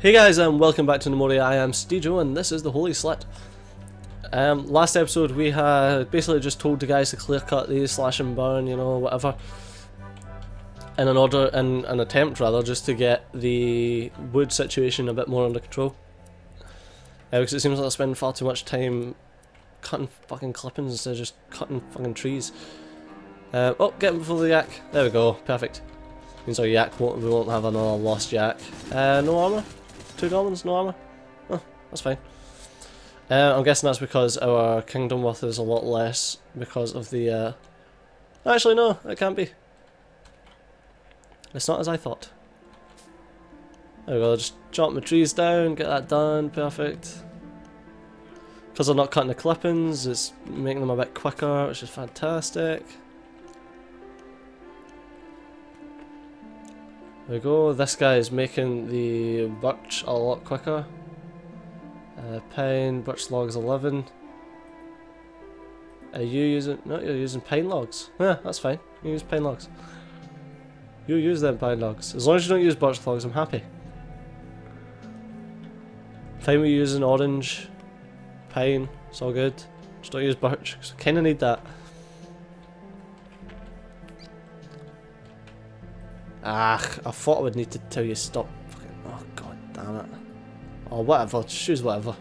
Hey guys and welcome back to Gnomoria, I am Steejo and this is the Holy Slit. Um, last episode we had basically just told the guys to clear cut these, slash and burn, you know, whatever. In an order, in an attempt rather, just to get the wood situation a bit more under control. Uh, because it seems like I spend far too much time cutting fucking clippings instead of just cutting fucking trees. Uh, oh, get him before the yak. There we go, perfect. Means our yak won't, we won't have another lost yak. Uh, no armour? Two goblins, no armour? Oh, that's fine. Uh, I'm guessing that's because our kingdom worth is a lot less because of the... Uh... Actually no, it can't be. It's not as I thought. There we go, just chop my trees down, get that done, perfect. Because I'm not cutting the clippings, it's making them a bit quicker, which is fantastic. We go, this guy is making the birch a lot quicker. Uh, pine, birch logs 11. Are you using, no you're using pine logs. Yeah, that's fine, you use pine logs. You use them pine logs. As long as you don't use birch logs, I'm happy. Fine with using orange, pine, it's all good. Just don't use birch, because I kinda need that. Ah, I thought I would need to tell you stop. Oh god damn it. Oh whatever, choose whatever.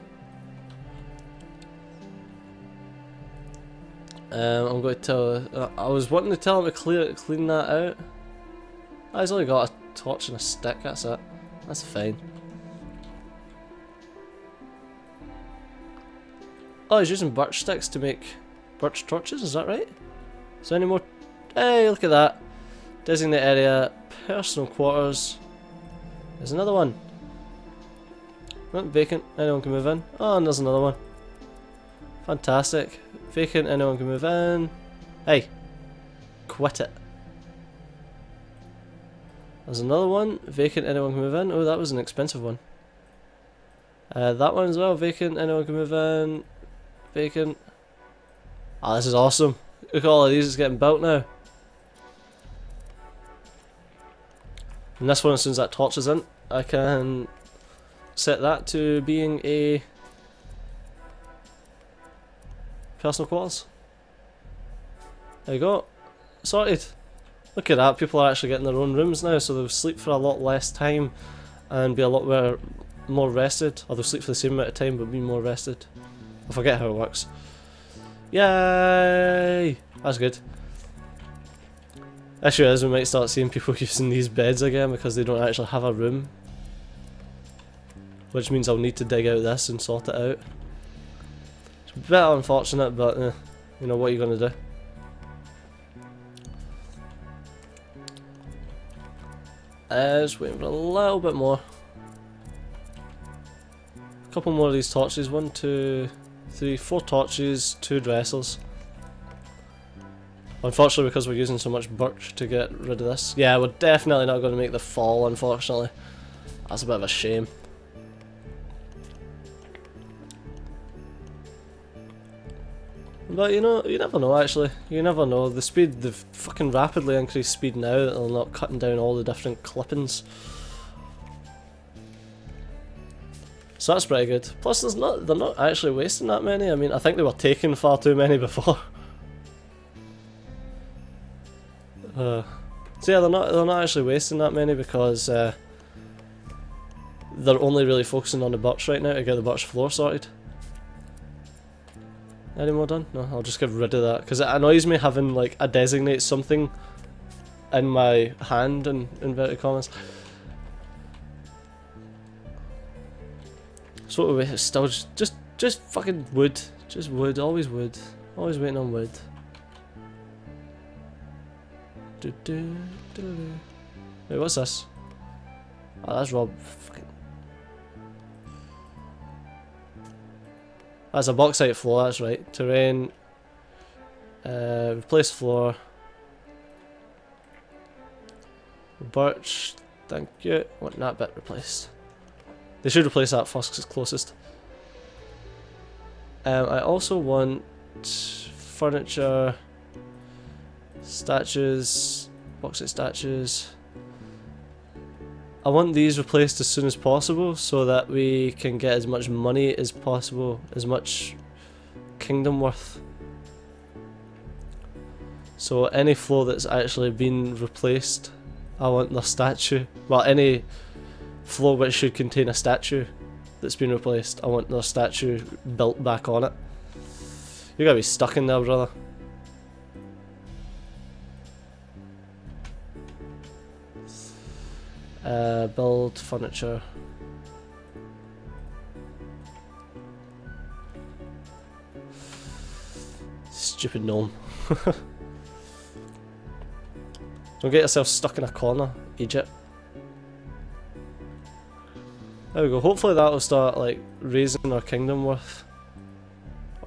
Um, I'm going to tell. Uh, I was wanting to tell him to clear clean that out. Oh, he's only got a torch and a stick. That's it. That's fine. Oh, he's using birch sticks to make birch torches. Is that right? Is there any more? Hey, look at that. Designate area, personal quarters. There's another one. Not vacant, anyone can move in. Oh, and there's another one. Fantastic. Vacant, anyone can move in. Hey, quit it. There's another one. Vacant, anyone can move in. Oh, that was an expensive one. Uh, that one as well. Vacant, anyone can move in. Vacant. Ah, oh, this is awesome. Look at all of these, it's getting built now. And this one, as soon as that torch is in, I can set that to being a personal quarters. There you go. Sorted. Look at that, people are actually getting their own rooms now, so they'll sleep for a lot less time and be a lot more, more rested. Or they'll sleep for the same amount of time but be more rested. I forget how it works. Yay! That's good. Issue is we might start seeing people using these beds again because they don't actually have a room. Which means I'll need to dig out this and sort it out. It's a bit unfortunate, but eh, you know what you're going to do. Uh, just waiting for a little bit more. A couple more of these torches. One, two, three, four torches, two dressers. Unfortunately, because we're using so much birch to get rid of this. Yeah, we're definitely not going to make the fall, unfortunately. That's a bit of a shame. But you know, you never know actually. You never know. The speed, the fucking rapidly increased speed now that they're not cutting down all the different clippings. So that's pretty good. Plus, there's not they're not actually wasting that many. I mean, I think they were taking far too many before. Uh, so yeah, they're not they're not actually wasting that many because uh, they're only really focusing on the birch right now to get the birch floor sorted. Any more done? No, I'll just get rid of that because it annoys me having like a designate something in my hand in inverted commas. So we still just, just just fucking wood, just wood, always wood, always waiting on wood. Wait, what's this? Oh, that's Rob. That's a bauxite floor, that's right. Terrain. Uh, replace floor. Birch. Thank you. Want that bit replaced. They should replace that first because it's closest. Um, I also want furniture. Statues, bauxite statues. I want these replaced as soon as possible so that we can get as much money as possible, as much kingdom worth. So any floor that's actually been replaced, I want the statue. Well, any floor which should contain a statue that's been replaced, I want the statue built back on it. You gotta be stuck in there, brother. Uh, build furniture. Stupid gnome. Don't get yourself stuck in a corner, Egypt. There we go. Hopefully that will start like raising our kingdom worth.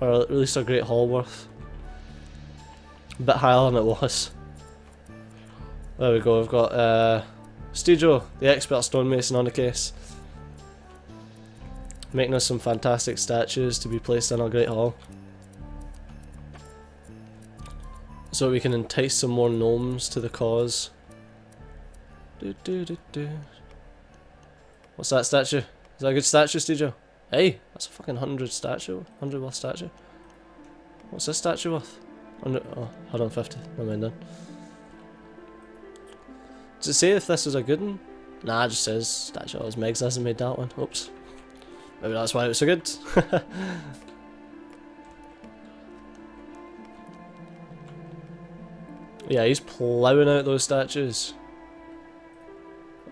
Or at least our Great Hall worth. A bit higher than it was. There we go, we've got uh, Steejo, the expert stonemason on the case. Making us some fantastic statues to be placed in our Great Hall. So we can entice some more gnomes to the cause. Do, do, do, do. What's that statue? Is that a good statue, Steejo? Hey, that's a fucking 100 statue. 100 worth statue. What's this statue worth? 100, oh, 150. Never mind then. Does it say if this is a good one? Nah, it just says statue. Megs hasn't made that one. Oops. Maybe that's why it was so good. yeah, he's ploughing out those statues.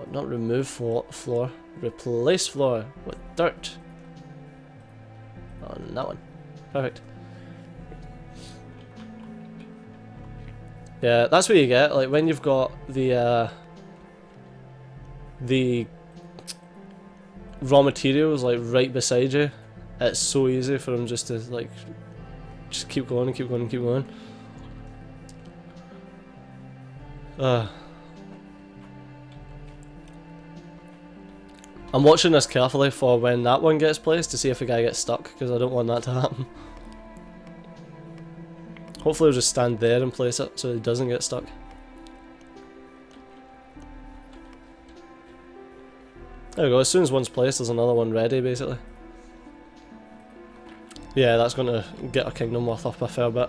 Oh, not remove floor, floor. Replace floor with dirt. On that one. Perfect. Yeah, that's what you get. Like when you've got the uh, the raw materials like right beside you, it's so easy for them just to like just keep going and keep going and keep going. Uh, I'm watching this carefully for when that one gets placed to see if a guy gets stuck because I don't want that to happen. Hopefully he'll just stand there and place it so it doesn't get stuck. There we go, as soon as one's placed there's another one ready basically. Yeah, that's going to get our kingdom worth up a fair bit.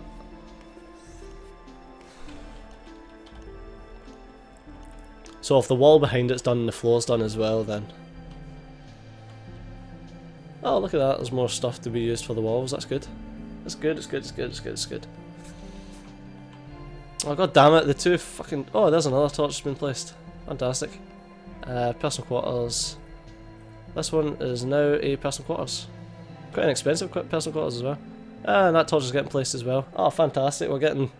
So if the wall behind it's done and the floor's done as well then... Oh look at that, there's more stuff to be used for the walls, that's good. That's good, it's good, it's good, it's good, it's good. Oh god damn it, the two fucking... Oh, there's another torch that's been placed. Fantastic. Uh, personal quarters. This one is now a personal quarters. Quite an expensive personal quarters as well. Ah, and that torch is getting placed as well. Oh, fantastic. We're getting...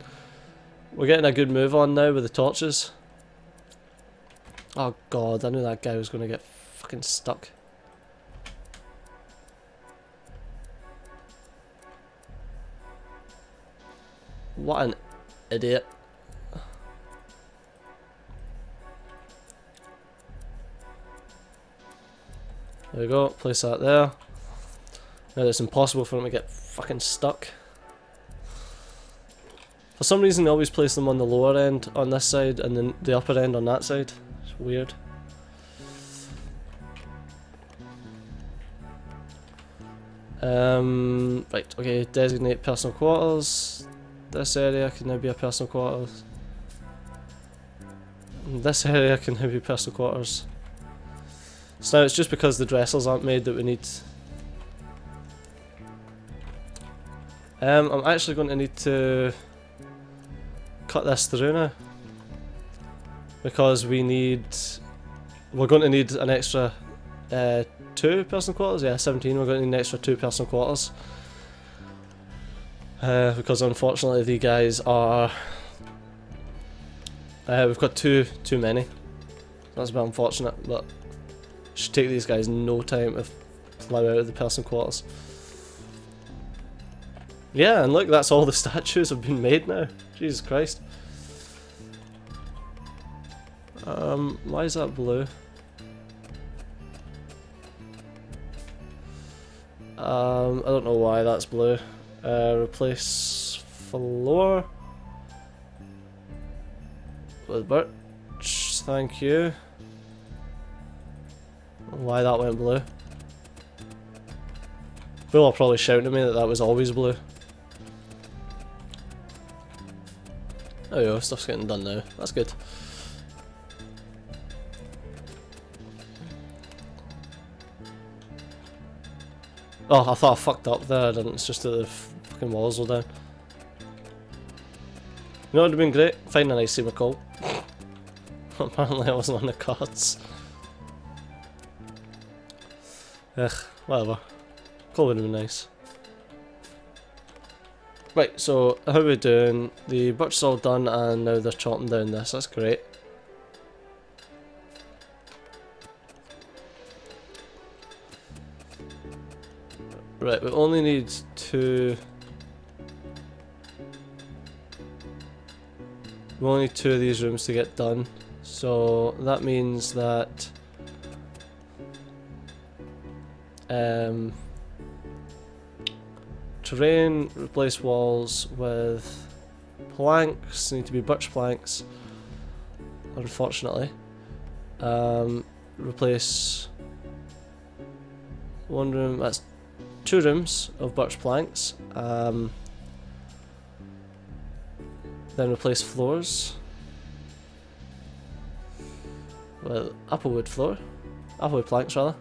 We're getting a good move on now with the torches. Oh god, I knew that guy was going to get fucking stuck. What an idiot. There we go, place that there. Now it's impossible for them to get fucking stuck. For some reason they always place them on the lower end on this side and then the upper end on that side. It's weird. Um, right, okay, designate personal quarters. This area can now be a personal quarters. This area can now be personal quarters. So now it's just because the dressels aren't made that we need... Um, I'm actually going to need to cut this through now. Because we need... We're going to need an extra uh, two personal quarters? Yeah, 17. We're going to need an extra two personal quarters. Uh, because unfortunately the guys are... Uh, we've got too too many. That's a bit unfortunate, but should take these guys no time to plow out of the person quarters. Yeah, and look, that's all the statues have been made now. Jesus Christ. Um, why is that blue? Um, I don't know why that's blue. Uh, replace floor with birch, thank you. why that went blue. People are probably shouting at me that that was always blue. Oh yeah, stuff's getting done now. That's good. Oh, I thought I fucked up there, I didn't. It's just that the fucking walls were down. You know what would have been great? Find an icy McCall. Apparently I wasn't on the cards. Ugh, whatever. Call would have been nice. Right, so how are we doing? The butcher's all done and now they're chopping down this, that's great. Right, we only need two... We only need two of these rooms to get done. So that means that... Um, terrain, replace walls with planks, need to be birch planks, unfortunately. Um, replace one room, that's two rooms of birch planks. Um, then replace floors with applewood floor, applewood planks rather.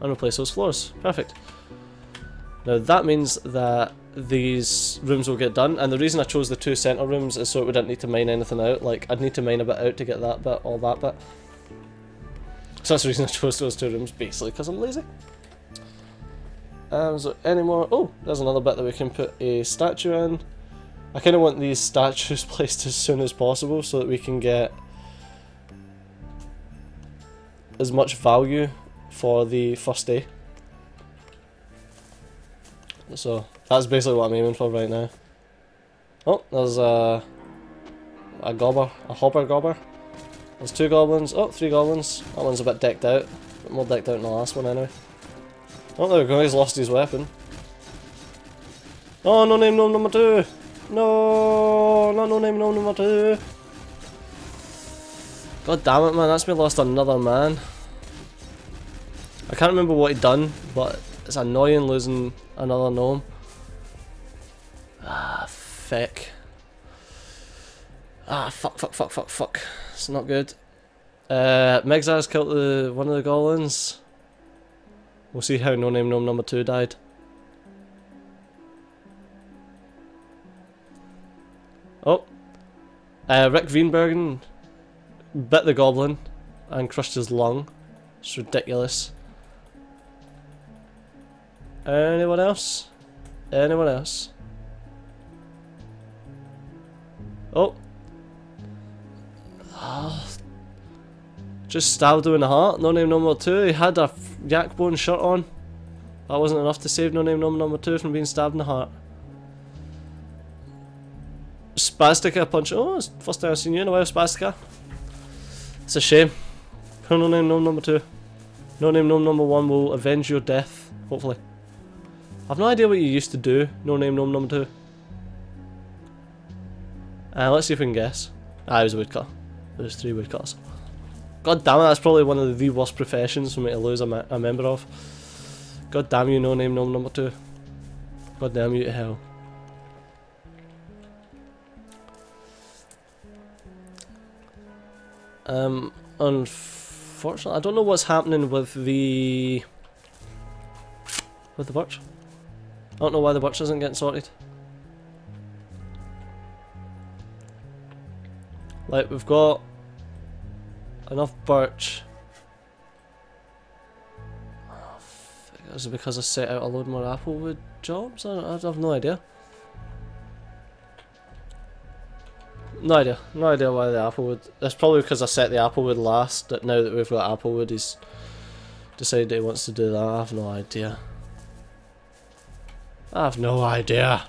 And replace those floors. Perfect. Now that means that these rooms will get done, and the reason I chose the two centre rooms is so we didn't need to mine anything out. Like, I'd need to mine a bit out to get that bit, all that bit. So that's the reason I chose those two rooms, basically, because I'm lazy. Um, so any more? Oh, there's another bit that we can put a statue in. I kind of want these statues placed as soon as possible so that we can get as much value for the first day. So that's basically what I'm aiming for right now. Oh, there's a, a gobber, a hopper gobber. There's two goblins. Oh, three goblins. That one's a bit decked out. Bit more decked out than the last one anyway. Oh, there we go. He's lost his weapon. Oh, no name, no number two. No, not no name, no number two. God damn it, man. That's me lost another man. I can't remember what he'd done, but it's annoying losing another gnome. Ah, feck. Ah, fuck, fuck, fuck, fuck, fuck. It's not good. Uh, Megzar's killed the, one of the goblins. We'll see how No Name Gnome number 2 died. Oh. Uh, Rick Veenbergen bit the goblin and crushed his lung. It's ridiculous. Anyone else? Anyone else? Oh. Oh. Just stabbed him in the heart. No name number two. He had a yak bone shirt on. That wasn't enough to save no name no number two from being stabbed in the heart. Spastica punch. Oh, it's first time I've seen you in a while, Spastica. It's a shame. No name no number two. No name no number one will avenge your death, hopefully. I've no idea what you used to do, no name no number two. Uh, let's see if we can guess. Ah, it was a woodcut. There's three woodcuts. God damn it, that's probably one of the worst professions for me to lose a, a member of. God damn you, no name, no number two. God damn you to hell. Um, unfortunately, I don't know what's happening with the with the birch. I don't know why the birch isn't getting sorted. Like we've got enough birch. Oh, Is it because I set out a load more applewood jobs? I, I have no idea. No idea. No idea why the applewood. It's probably because I set the applewood last. That now that we've got applewood, he's decided he wants to do that. I have no idea. I have no idea.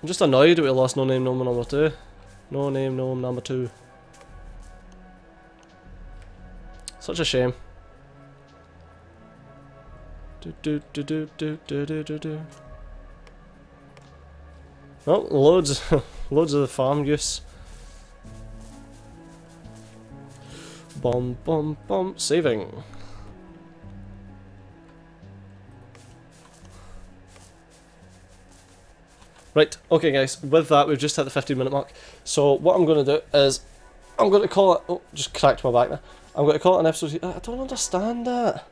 I'm just annoyed that we lost no name gnome number two. No name no number two. Such a shame. Do do do do do do do do do. Oh, loads, loads of the farm use. Bomb, bomb, bomb, saving. Right, okay guys, with that we've just hit the 15 minute mark. So what I'm going to do is, I'm going to call it, oh, just cracked my back there. I'm going to call it an episode, I don't understand that.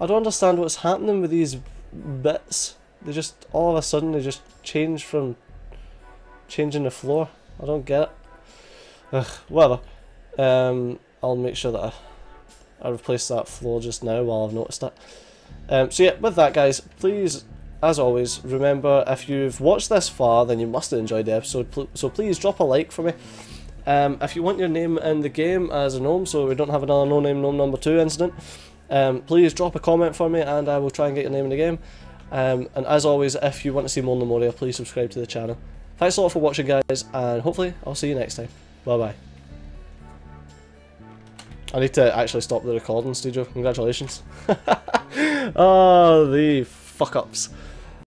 I don't understand what's happening with these bits. They just, all of a sudden, they just change from changing the floor. I don't get it. Ugh, whatever. Um, I'll make sure that I, I replace that floor just now while I've noticed it. Um, so yeah, with that guys, please as always, remember if you've watched this far, then you must have enjoyed the episode. So please drop a like for me. Um, if you want your name in the game as a gnome, so we don't have another no name gnome number two incident, um, please drop a comment for me, and I will try and get your name in the game. Um, and as always, if you want to see more Gnomoria, please subscribe to the channel. Thanks a lot for watching, guys, and hopefully I'll see you next time. Bye bye. I need to actually stop the recording, Studio. Congratulations. oh, the fuck ups.